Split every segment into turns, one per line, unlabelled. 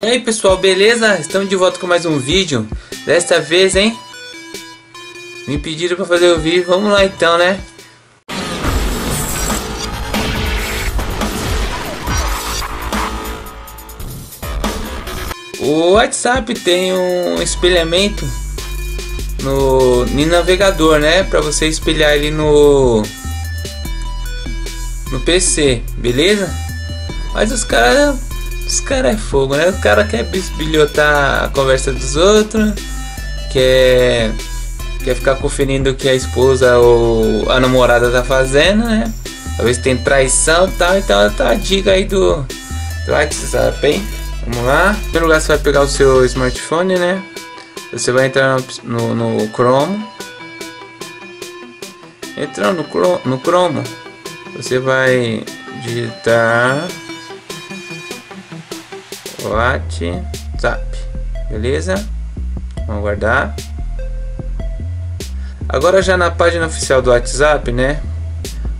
E aí pessoal, beleza? Estamos de volta com mais um vídeo Desta vez, hein? Me pediram para fazer o vídeo, vamos lá então, né? O WhatsApp tem um espelhamento no, no navegador, né? Para você espelhar ele no no PC, beleza? Mas os caras os caras é fogo, né? O cara quer bisbilhotar a conversa dos outros, quer, quer ficar conferindo o que a esposa ou a namorada tá fazendo, né? Talvez tem traição e tal, então tá a dica aí do, do WhatsApp, hein? Vamos lá. Em primeiro lugar, você vai pegar o seu smartphone, né? Você vai entrar no, no, Chrome. Entrando no, no Chrome, você vai digitar WhatsApp, beleza? Vamos guardar. Agora já na página oficial do WhatsApp, né?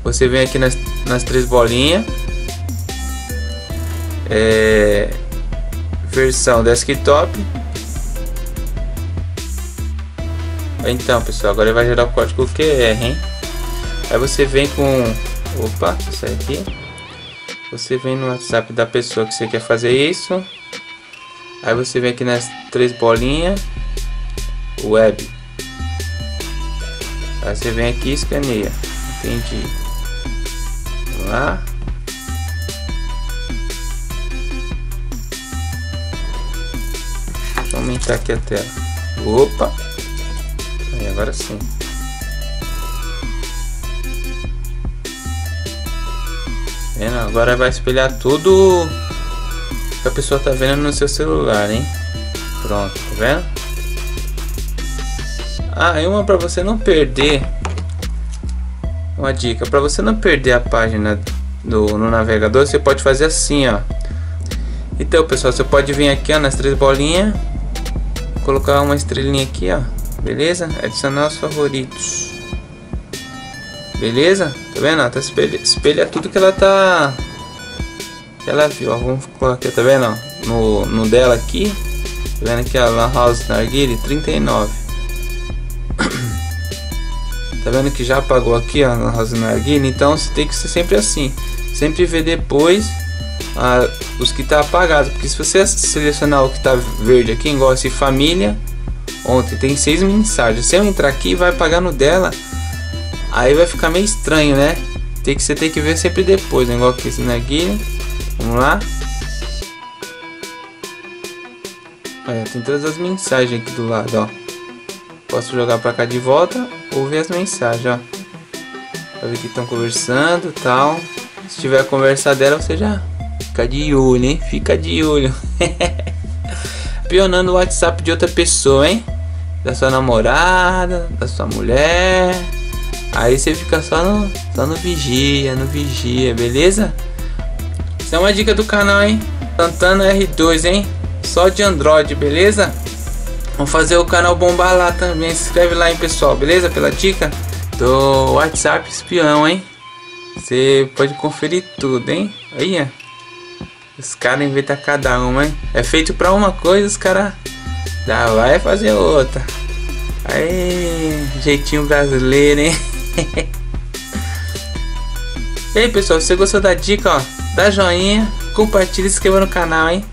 Você vem aqui nas, nas três bolinhas. É, versão desktop. Então, pessoal, agora vai gerar o código QR, hein? Aí você vem com... Opa, isso aqui. Você vem no WhatsApp da pessoa que você quer fazer isso. Aí você vem aqui nas três bolinhas. Web. Aí você vem aqui e escaneia. Entendi. Vamos lá. Deixa eu aumentar aqui a tela. Opa! Aí agora sim. Vendo? Agora vai espelhar tudo a pessoa tá vendo no seu celular, hein? Pronto, tá vendo? Ah, e uma para você não perder. Uma dica, para você não perder a página do, no navegador, você pode fazer assim, ó. Então, pessoal, você pode vir aqui, ó, nas três bolinhas, colocar uma estrelinha aqui, ó. Beleza? Adicionar os favoritos. Beleza? Tá vendo? Ela tá espelha, espelha tudo que ela tá. Ela viu. Ó, vamos colocar aqui, tá vendo? No, no dela aqui. Tá vendo aqui a Lan House Narguile 39. tá vendo que já apagou aqui a Lan House Narguile? Então você tem que ser sempre assim. Sempre ver depois os que tá apagado. Porque se você selecionar o que tá verde aqui, igual esse família. Ontem tem seis mensagens. Se eu entrar aqui, vai apagar no dela Aí vai ficar meio estranho, né? Tem que você tem que ver sempre depois, né? igual que esse neguinho. Vamos lá. Olha, tem todas as mensagens aqui do lado, ó. Posso jogar para cá de volta ou ver as mensagens, ó. Pra ver que estão conversando, tal. Se tiver a conversa dela, você já fica de olho, hein? Fica de olho. Pionando o WhatsApp de outra pessoa, hein? Da sua namorada, da sua mulher. Aí você fica só no, só no vigia, no vigia, beleza? Isso é uma dica do canal, hein? Santana R2, hein? Só de Android, beleza? Vamos fazer o canal bombar lá também. Se inscreve lá, hein, pessoal, beleza? Pela dica do WhatsApp espião, hein? Você pode conferir tudo, hein? Ó. Os caras inventam cada uma, hein? É feito pra uma coisa, os caras já vai fazer outra. Aí, jeitinho brasileiro, hein? e aí pessoal, se você gostou da dica, ó, dá joinha, compartilha e se inscreva no canal, hein?